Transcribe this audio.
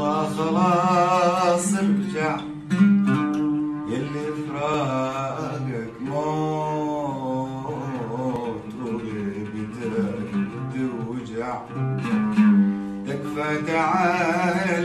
والله خلاص ارجع. يلي فراقك موت وغيبتك توجع تكفى تعال